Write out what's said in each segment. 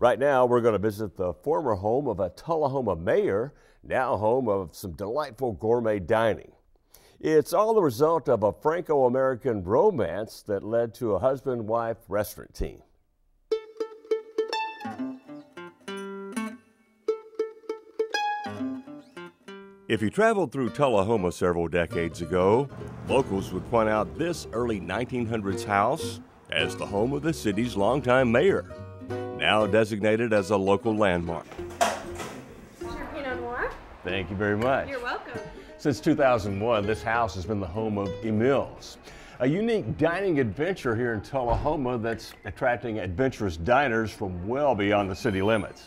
Right now, we're going to visit the former home of a Tullahoma mayor, now home of some delightful gourmet dining. It's all the result of a Franco American romance that led to a husband wife restaurant team. If you traveled through Tullahoma several decades ago, locals would point out this early 1900s house as the home of the city's longtime mayor, now designated as a local landmark. Pinot Noir. Thank you very much. You're welcome. Since 2001, this house has been the home of Emil's, a unique dining adventure here in Tullahoma that's attracting adventurous diners from well beyond the city limits.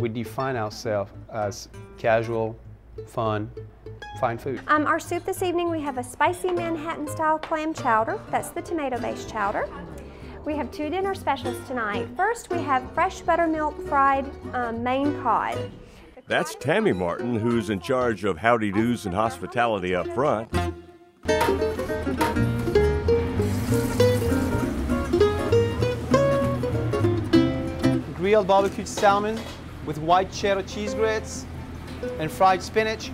We define ourselves as casual, fun, fine food. Um, our soup this evening, we have a spicy Manhattan style clam chowder. That's the tomato based chowder. We have two dinner specials tonight. First, we have fresh buttermilk fried um, Maine cod. That's Tammy Martin, who's in charge of howdy doos and hospitality up front. Grilled barbecued salmon with white cheddar cheese grits and fried spinach.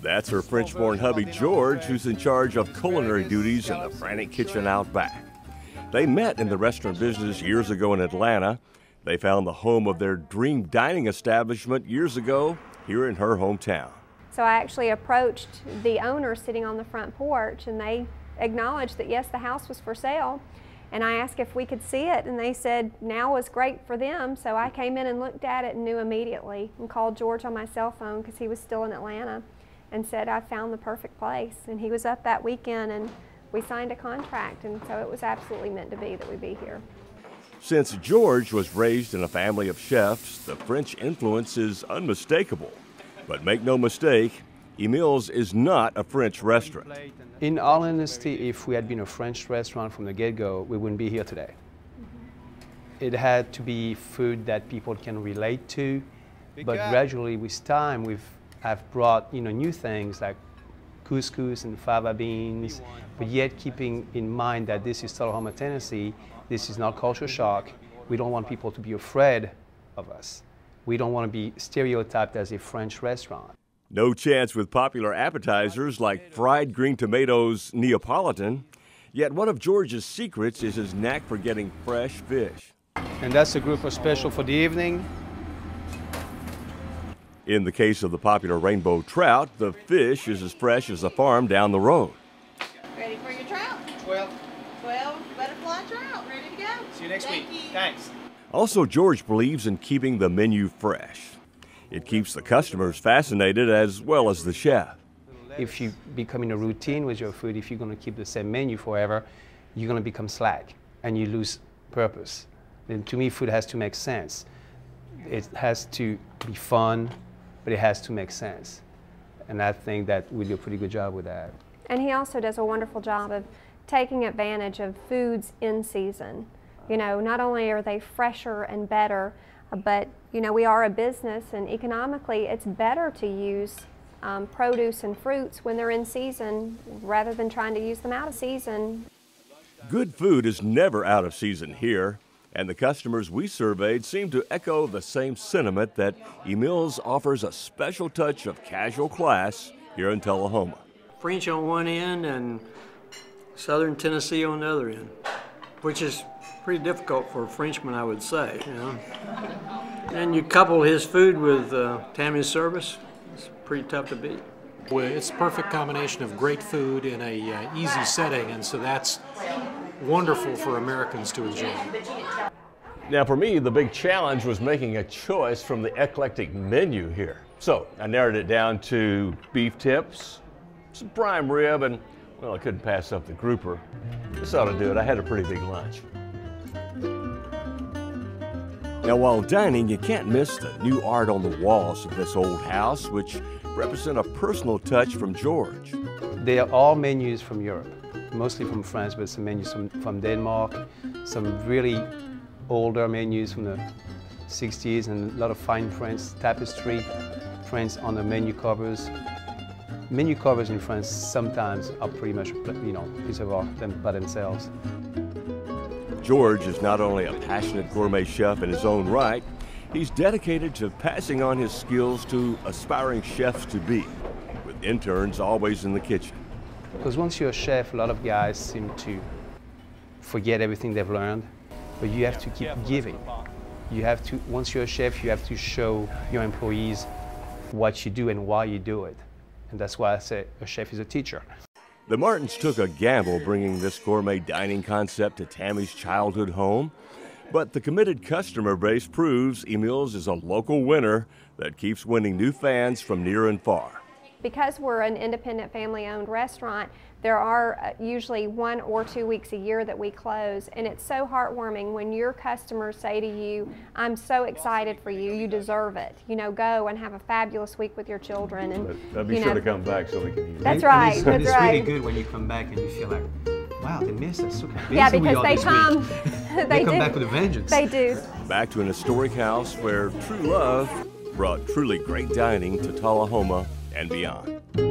That's her French born hubby George, who's in charge of culinary duties in the frantic kitchen out back. They met in the restaurant business years ago in Atlanta. They found the home of their dream dining establishment years ago here in her hometown. So I actually approached the owner sitting on the front porch and they acknowledged that yes, the house was for sale. And I asked if we could see it, and they said now was great for them. So I came in and looked at it and knew immediately and called George on my cell phone because he was still in Atlanta and said, I found the perfect place. And he was up that weekend and we signed a contract. And so it was absolutely meant to be that we be here. Since George was raised in a family of chefs, the French influence is unmistakable. But make no mistake, Emil's is not a French restaurant. In all honesty, if we had been a French restaurant from the get-go, we wouldn't be here today. Mm-hmm. It had to be food that people can relate to, but gradually with time, we've have brought you know new things like couscous and fava beans, but yet keeping in mind that this is Tullahoma, Tennessee. This is not culture shock. We don't want people to be afraid of us. We don't want to be stereotyped as a French restaurant. No chance with popular appetizers like fried green tomatoes Neapolitan. Yet one of George's secrets is his knack for getting fresh fish. And that's a grouper special for the evening. In the case of the popular rainbow trout, the fish is as fresh as a farm down the road. Ready for your trout? 12. 12 butterfly trout, ready to go. See you next Thank week. you. Thanks. Also, George believes in keeping the menu fresh. It keeps the customers fascinated as well as the chef. If you become in a routine with your food, if you're going to keep the same menu forever, you're going to become slack and you lose purpose. And to me, food has to make sense. It has to be fun, but it has to make sense. And I think that we do a pretty good job with that. And he also does a wonderful job of taking advantage of foods in season. You know, not only are they fresher and better, but you know, we are a business and economically it's better to use um, produce and fruits when they're in season rather than trying to use them out of season. Good food is never out of season here, and the customers we surveyed seem to echo the same sentiment that Emil's offers a special touch of casual class here in Tullahoma. French on one end and Southern Tennessee on the other end, which is pretty difficult for a Frenchman, I would say. You know? And you couple his food with uh, Tammy's service, it's pretty tough to beat. Well, It's a perfect combination of great food in a uh, easy setting, and so that's wonderful for Americans to enjoy. Now, for me, the big challenge was making a choice from the eclectic menu here. So I narrowed it down to beef tips, some prime rib, and well, I couldn't pass up the grouper. This ought to do it. I had a pretty big lunch. Now, while dining, you can't miss the new art on the walls of this old house, which represent a personal touch from George. They are all menus from Europe, mostly from France, but some menus from, from Denmark, some really older menus from the 60s, and a lot of fine prints, tapestry prints on the menu covers. Menu covers in France sometimes are pretty much, you know, piece of art by themselves. George is not only a passionate gourmet chef in his own right, he's dedicated to passing on his skills to aspiring chefs to be, with interns always in the kitchen. Because once you're a chef, a lot of guys seem to forget everything they've learned, but you have to keep giving. You have to, once you're a chef, you have to show your employees what you do and why you do it. And that's why I say a chef is a teacher. The Martins took a gamble bringing this gourmet dining concept to Tammy's childhood home, but the committed customer base proves Emil's is a local winner that keeps winning new fans from near and far. Because we're an independent family owned restaurant, there are uh, usually one or two weeks a year that we close, and it's so heartwarming when your customers say to you, I'm so excited for you, you deserve it. You know, go and have a fabulous week with your children. And, But be you sure know, to come back so we can eat. That's right, it's, that's it's right. really good when you come back and you feel like, wow, they missed us. Look how Yeah, because they come, week. they, come do. back with a vengeance. They do. Back to an historic house where true love brought truly great dining to Tullahoma and beyond.